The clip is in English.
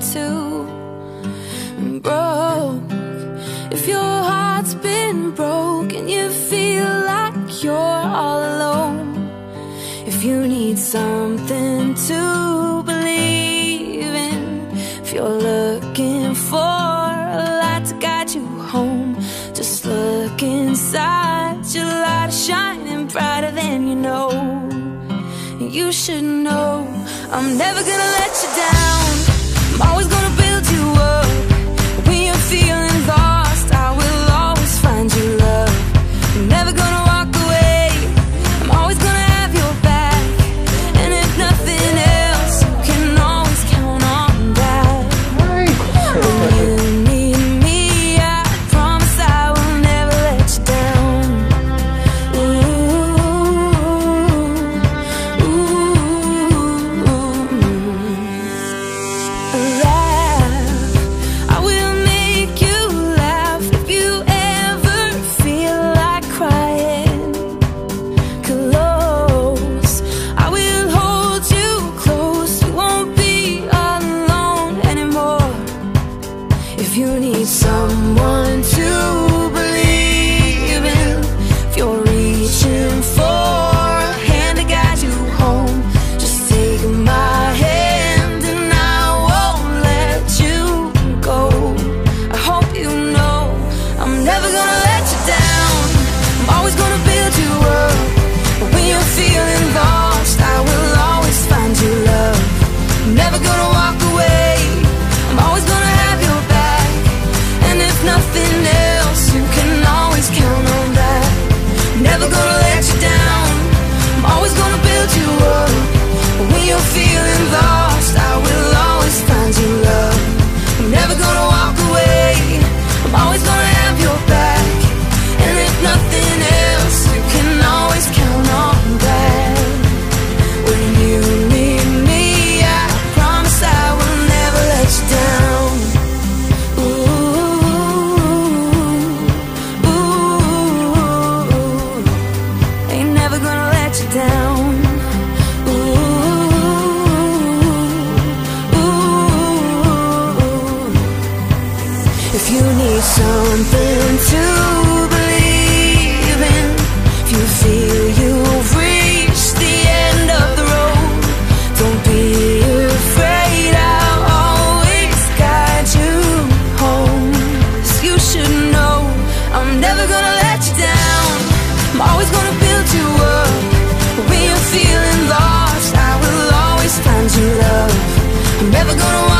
too. Broke. If your heart's been broken, you feel like you're all alone. If you need something to believe in, if you're looking for a light to guide you home, just look inside. Your light is shining brighter than you know. You should know I'm never gonna let you down. Always gonna someone never gonna